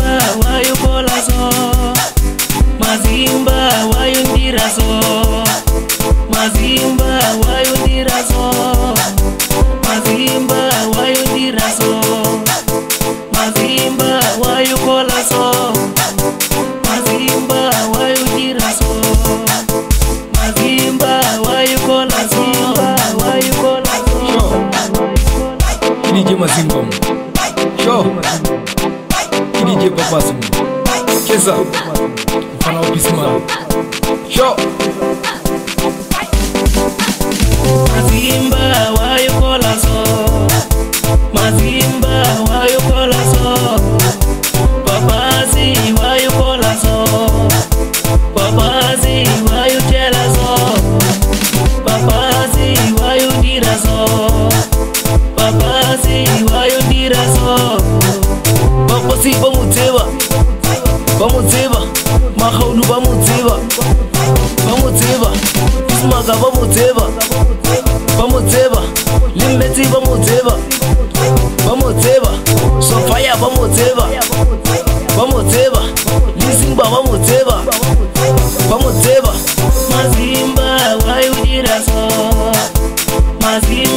mazimba wayobolazo mazimba wayondirazo mazimba wayondirazo mazimba wayondirazo mazimba wayobolazo mazimba wayondirazo mazimba wayobolazo mazimba wayobolazo Ini je mazimba Show. Идите по пасму Кезал Фанал письма Чё? vamudzeva sumaga vamudzeva vamudzeva limeti vamudzeva vamudzeva sofaya vamudzeva vamudzeva lizimba vamudzeva vamudzeva mazimba vaiudiraso mazimba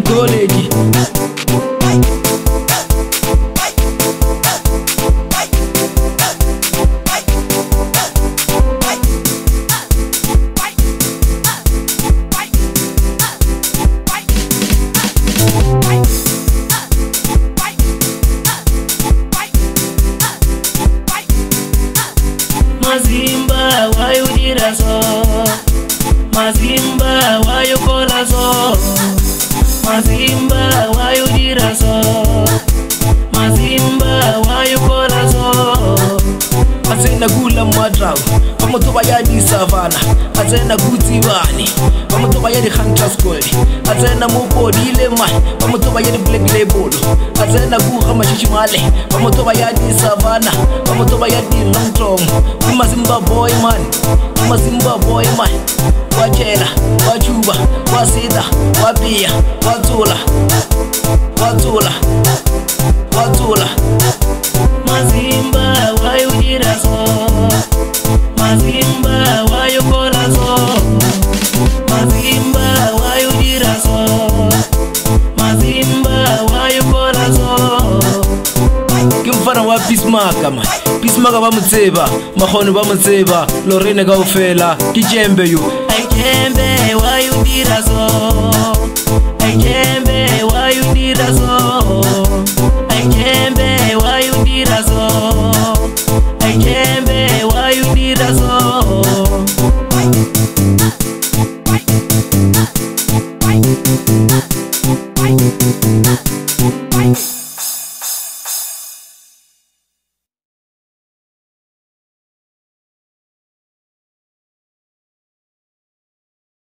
controlled. Mazimba, why you did us all? Mazimba, why you call us mazimba wayudiraso mazimba wayukoraso asenaku vamotoba ya disavana a tsena kutsibane vamotoba ya di-hunter scold a tsena mokodile ma vamotoba ya di-black label a tsena kuga mašišimale vamotoba ya disavana vamotoba ya dilantong kumasimba boyman kumasimba boyman wa tšhela wa tšuba wa seta wa pia wa tsola wa tsola maaka ma pismaka ba mo tseba makgone ba mo tseba lorene ka ofela ke jembe yo Jembe, why you did us all? Jembe, why you did us all?